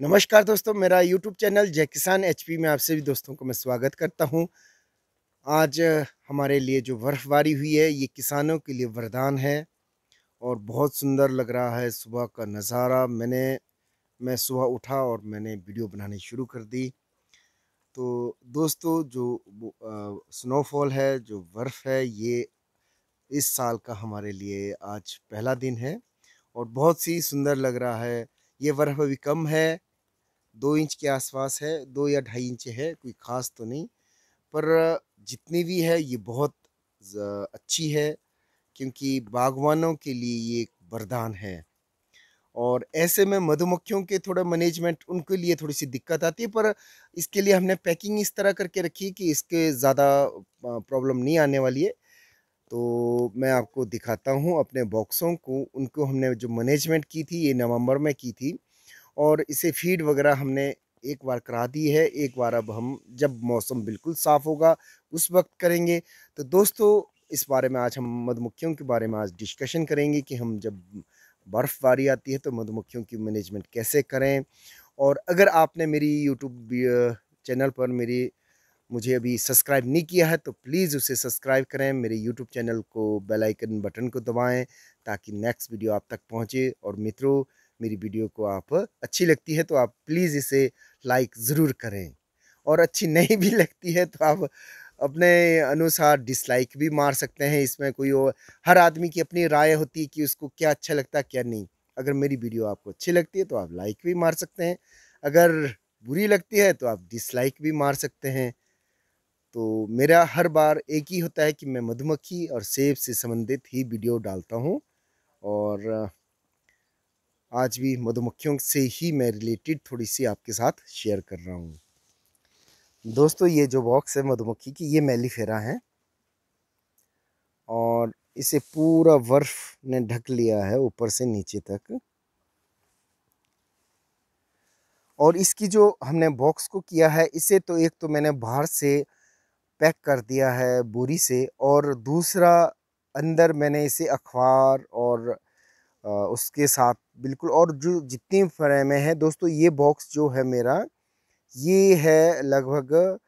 नमस्कार दोस्तों, मेरा यूट्यूब चैनल जय किसान एचपी में आपसे भी दोस्तों को मैं स्वागत करता हूँ। आज हमारे लिए जो बर्फ़बारी हुई है, ये किसानों के लिए वरदान है और बहुत सुंदर लग रहा है सुबह का नज़ारा। मैंने, मैं सुबह उठा और मैंने वीडियो बनानी शुरू कर दी। तो दोस्तों, जो स्नोफॉल है, जो बर्फ़ है, ये इस साल का हमारे लिए आज पहला दिन है और बहुत सी सुंदर लग रहा है। ये बर्फ़ अभी कम है दो इंच के आसपास है, दो या ढाई इंच है, कोई ख़ास तो नहीं। पर जितनी भी है, ये बहुत अच्छी है, क्योंकि बागवानों के लिए ये एक वरदान है। और ऐसे में मधुमक्खियों के थोड़ा मैनेजमेंट उनके लिए थोड़ी सी दिक्कत आती है, पर इसके लिए हमने पैकिंग इस तरह करके रखी कि इसके ज़्यादा प्रॉब्लम नहीं आने वाली है। तो मैं आपको दिखाता हूँ अपने बॉक्सों को, उनको हमने जो मैनेजमेंट की थी, ये नवंबर में की थी। और इसे फ़ीड वगैरह हमने एक बार करा दी है, एक बार अब हम जब मौसम बिल्कुल साफ़ होगा, उस वक्त करेंगे। तो दोस्तों, इस बारे में आज हम मधुमक्खियों के बारे में आज डिस्कशन करेंगे कि हम जब बर्फ़बारी आती है तो मधुमक्खियों की मैनेजमेंट कैसे करें। और अगर आपने मेरी यूट्यूब चैनल पर मेरी, मुझे अभी सब्सक्राइब नहीं किया है तो प्लीज़ उसे सब्सक्राइब करें। मेरे यूट्यूब चैनल को बेल आइकन बटन को दबाएँ, ताकि नेक्स्ट वीडियो आप तक पहुँचे। और मित्रों मेरी वीडियो को आप अच्छी लगती है तो आप प्लीज़ इसे लाइक ज़रूर करें। और अच्छी नहीं भी लगती है तो आप अपने अनुसार डिसलाइक भी मार सकते हैं, इसमें कोई वो हर आदमी की अपनी राय होती है कि उसको क्या अच्छा लगता है, क्या नहीं। अगर मेरी वीडियो आपको अच्छी लगती है तो आप लाइक भी मार सकते हैं, अगर बुरी लगती है तो आप डिसलाइक भी मार सकते हैं। तो मेरा हर बार एक ही होता है कि मैं मधुमक्खी और सेब से संबंधित ही वीडियो डालता हूँ और आज भी मधुमक्खियों से ही मैं रिलेटेड थोड़ी सी आपके साथ शेयर कर रहा हूँ। दोस्तों, ये जो बॉक्स है मधुमक्खी की, ये मेलीफेरा है। और इसे पूरा बर्फ़ ने ढक लिया है ऊपर से नीचे तक। और इसकी जो हमने बॉक्स को किया है, इसे तो एक तो मैंने बाहर से पैक कर दिया है बोरी से और दूसरा अंदर मैंने इसे अखबार और उसके साथ बिल्कुल, और जो जितनी फ्रेमें हैं, दोस्तों, ये बॉक्स जो है मेरा, ये है लगभग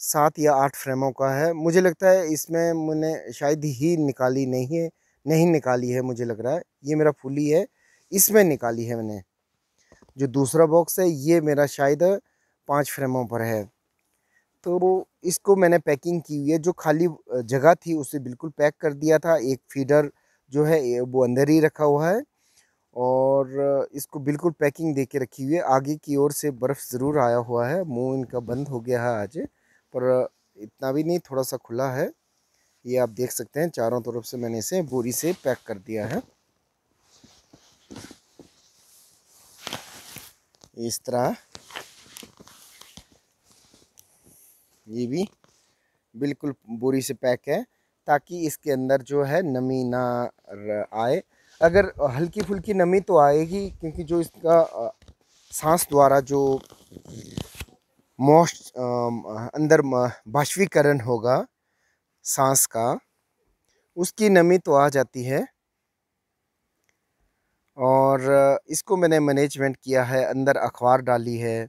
सात या आठ फ्रेमों का है। मुझे लगता है इसमें मैंने शायद ही निकाली नहीं है, नहीं निकाली है, मुझे लग रहा है। ये मेरा फुली है, इसमें निकाली है मैंने। जो दूसरा बॉक्स है, ये मेरा शायद पाँच फ्रेमों पर है। तो इसको मैंने पैकिंग की हुई है, जो खाली जगह थी, उसे बिल्कुल पैक कर दिया था। एक फीडर जो है, वो अंदर ही रखा हुआ है। और इसको बिल्कुल पैकिंग दे के रखी हुई है। आगे की ओर से बर्फ़ ज़रूर आया हुआ है। मुँह इनका बंद हो गया है आज, पर इतना भी नहीं, थोड़ा सा खुला है। ये आप देख सकते हैं, चारों तरफ़ से मैंने इसे बोरी से पैक कर दिया है। इस तरह। ये भी बिल्कुल बोरी से पैक है, ताकि इसके अंदर जो है नमी ना आए। अगर हल्की फुल्की नमी तो आएगी, क्योंकि जो इसका सांस द्वारा जो मोस्ट अंदर बाष्पीकरण होगा सांस का, उसकी नमी तो आ जाती है। और इसको मैंने मैनेजमेंट किया है, अंदर अखबार डाली है,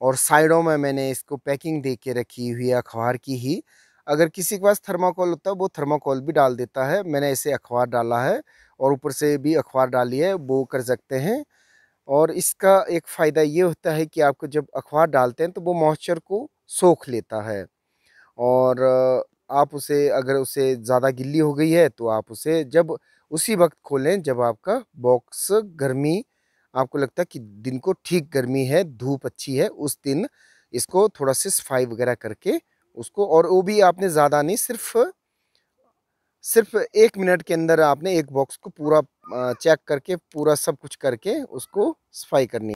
और साइडों में मैंने इसको पैकिंग दे के रखी हुई है अखबार की ही। अगर किसी के पास थर्माकोल होता है, वो थर्माकोल भी डाल देता है। मैंने इसे अखबार डाला है और ऊपर से भी अखबार डाली है वो कर सकते हैं। और इसका एक फ़ायदा ये होता है कि आपको जब अखबार डालते हैं तो वो मॉइस्चर को सोख लेता है। और आप उसे, अगर उसे ज़्यादा गिल्ली हो गई है तो आप उसे जब उसी वक्त खोलें जब आपका बॉक्स गर्मी, आपको लगता है कि दिन को ठीक गर्मी है, धूप अच्छी है, उस दिन इसको थोड़ा सा सफ़ाई वगैरह करके उसको, और वो भी आपने ज़्यादा नहीं, सिर्फ़ सिर्फ़ एक मिनट के अंदर आपने एक बॉक्स को पूरा चेक करके, पूरा सब कुछ करके उसको सफ़ाई करनी।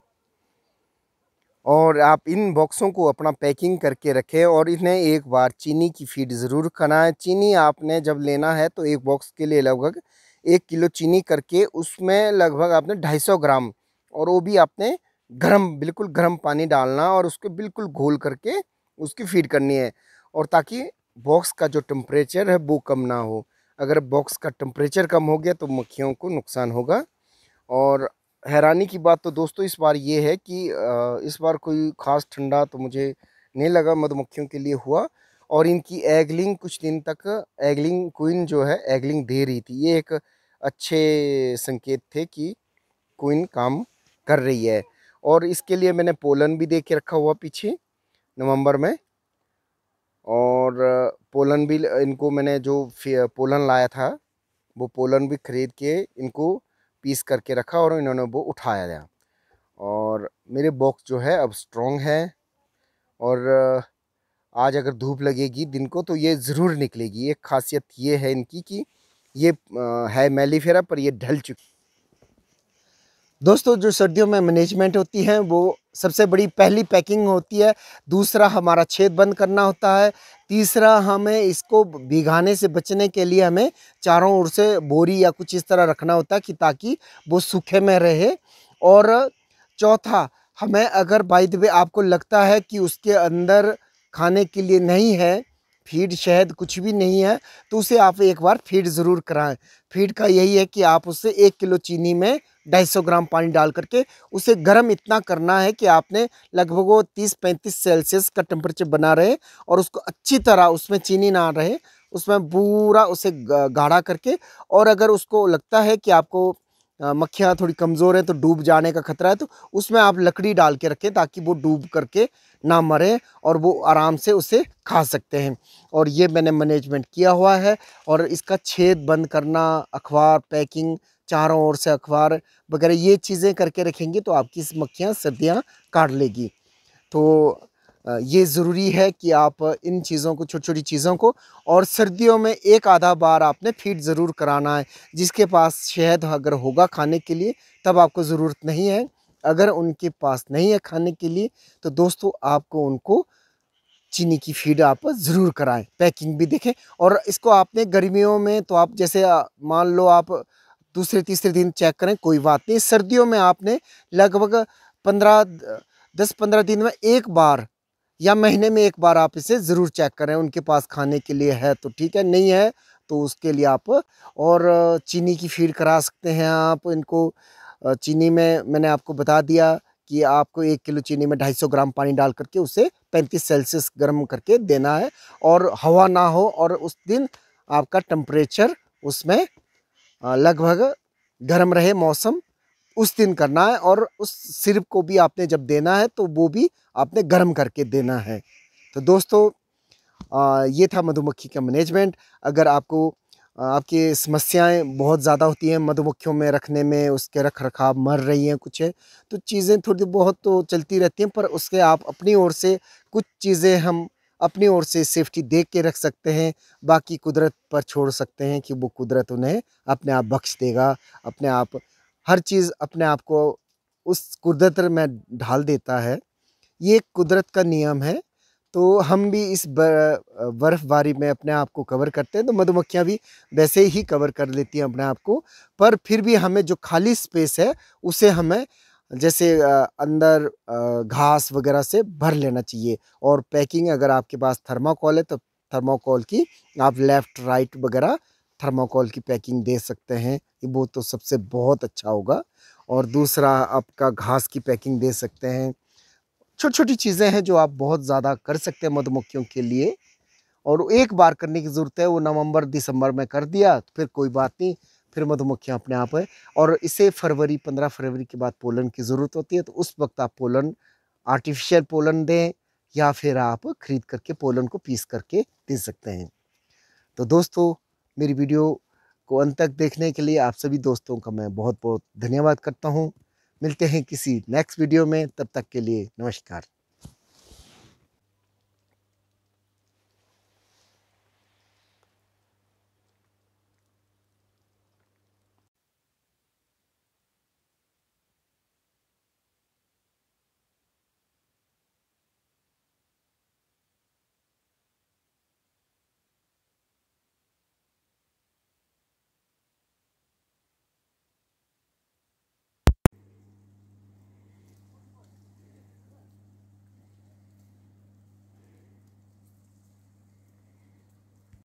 और आप इन बॉक्सों को अपना पैकिंग करके रखें और इन्हें एक बार चीनी की फ़ीड ज़रूर खाना। है चीनी आपने जब लेना है तो एक बॉक्स के लिए लगभग एक किलो चीनी करके उसमें लगभग आपने 250 ग्राम और वो भी आपने गर्म, बिल्कुल गर्म पानी डालना और उसको बिल्कुल घोल करके उसकी फ़ीड करनी है। और ताकि बॉक्स का जो टेम्परेचर है वो कम ना हो। अगर बॉक्स का टेम्परेचर कम हो गया तो मक्खियों को नुकसान होगा। और हैरानी की बात तो दोस्तों इस बार ये है कि इस बार कोई ख़ास ठंडा तो मुझे नहीं लगा, मधुमक्खियों के लिए हुआ। और इनकी एगलिंग कुछ दिन तक, एगलिंग क्वीन जो है, एगलिंग दे रही थी। ये एक अच्छे संकेत थे कि क्वीन काम कर रही है। और इसके लिए मैंने पोलन भी दे के रखा हुआ पीछे, नवंबर में। और पोलन भी इनको मैंने जो पोलन लाया था, वो पोलन भी ख़रीद के इनको पीस करके रखा और इन्होंने वो उठाया गया और मेरे बॉक्स जो है अब स्ट्रॉन्ग है और आज अगर धूप लगेगी दिन को तो ये ज़रूर निकलेगी। एक खासियत ये है इनकी कि ये है मेलीफेरा पर ये ढल चुकी, दोस्तों, जो सर्दियों में मैनेजमेंट होती है वो सबसे बड़ी पहली पैकिंग होती है, दूसरा हमारा छेद बंद करना होता है, तीसरा हमें इसको भिगाने से बचने के लिए हमें चारों ओर से बोरी या कुछ इस तरह रखना होता है कि ताकि वो सूखे में रहे। और चौथा, हमें अगर बाई द आपको लगता है कि उसके अंदर खाने के लिए नहीं है फ़ीड शहद कुछ भी नहीं है तो उसे आप एक बार फ़ीड ज़रूर कराएँ। फ़ीड का यही है कि आप उसे एक किलो चीनी में ढाई सौ ग्राम पानी डाल करके उसे गर्म इतना करना है कि आपने लगभग वो तीस पैंतीस सेल्सियस का टेम्परेचर बना रहे और उसको अच्छी तरह उसमें चीनी ना रहे, उसमें पूरा उसे गाढ़ा करके और अगर उसको लगता है कि आपको मक्खियाँ थोड़ी कमज़ोर हैं तो डूब जाने का खतरा है तो उसमें आप लकड़ी डाल के रखें ताकि वो डूब करके ना मरे और वो आराम से उसे खा सकते हैं। और ये मैंने मैनेजमेंट किया हुआ है और इसका छेद बंद करना, अखबार, पैकिंग, चारों ओर से अखबार वगैरह ये चीज़ें करके रखेंगे तो आपकी मक्खियाँ सर्दियाँ काट लेगी। तो ये ज़रूरी है कि आप इन चीज़ों को छोटी छोटी चीज़ों को, और सर्दियों में एक आधा बार आपने फ़ीड ज़रूर कराना है, जिसके पास शहद अगर होगा खाने के लिए, तब आपको ज़रूरत नहीं है। अगर उनके पास नहीं है खाने के लिए तो दोस्तों आपको उनको चीनी की फ़ीड आप ज़रूर कराएँ, पैकिंग भी देखें, और इसको आपने गर्मियों में तो आप जैसे मान लो आप दूसरे, तीसरे दिन चेक करें, कोई बात नहीं, सर्दियों में आपने लगभग पंद्रह, दस, पंद्रह दिन में एक बार या महीने में एक बार आप इसे ज़रूर चेक करें, उनके पास खाने के लिए है तो ठीक है, नहीं है तो उसके लिए आप और चीनी की फ़ीड करा सकते हैं आप इनको। चीनी में मैंने आपको बता दिया कि आपको एक किलो चीनी में 250 ग्राम पानी डाल करके उसे 35 सेल्सियस गर्म करके देना है और हवा ना हो और उस दिन आपका टम्परेचर उसमें लगभग गर्म रहे मौसम उस दिन करना है और उस सिरप को भी आपने जब देना है तो वो भी आपने गर्म करके देना है। तो दोस्तों आ, ये था मधुमक्खी का मैनेजमेंट। अगर आपको आपकी समस्याएँ बहुत ज़्यादा होती हैं मधुमक्खियों में रखने में उसके रख रखाव मर रही हैं कुछ है तो चीज़ें थोड़ी बहुत तो चलती रहती हैं पर उसके आप अपनी ओर से कुछ चीज़ें हम अपनी ओर से सेफ्टी देख के रख सकते हैं। बाकी कुदरत पर छोड़ सकते हैं कि वो कुदरत उन्हें अपने आप बख्श देगा अपने आप हर चीज़ अपने आप को उस कुदरत में ढाल देता है। ये कुदरत का नियम है। तो हम भी इस बर्फ़बारी में अपने आप को कवर करते हैं तो मधुमक्खियाँ भी वैसे ही कवर कर लेती हैं अपने आप को, पर फिर भी हमें जो खाली स्पेस है, उसे हमें जैसे अंदर घास वगैरह से भर लेना चाहिए। और पैकिंग अगर आपके पास थर्माकोल है तो थर्माकोल की आप लेफ़्ट राइट वगैरह थर्माकोल की पैकिंग दे सकते हैं, ये वो तो सबसे बहुत अच्छा होगा। और दूसरा, आपका घास की पैकिंग दे सकते हैं। छोटी छोटी चीज़ें हैं जो आप बहुत ज़्यादा कर सकते हैं मधुमक्खियों के लिए। और एक बार करने की ज़रूरत है, वो नवंबर, दिसंबर में कर दिया तो फिर कोई बात नहीं, फिर मधुमक्खियाँ अपने आप है। और इसे फरवरी, पंद्रह फरवरी के बाद पोलन की ज़रूरत होती है तो उस वक्त आप पोलन, आर्टिफिशियल पोलन दें, या फिर आप ख़रीद करके पोलन को पीस करके दे सकते हैं। तो दोस्तों मेरी वीडियो को अंत तक देखने के लिए आप सभी दोस्तों का मैं बहुत बहुत धन्यवाद करता हूँ। मिलते हैं किसी नेक्स्ट वीडियो में, तब तक के लिए नमस्कार।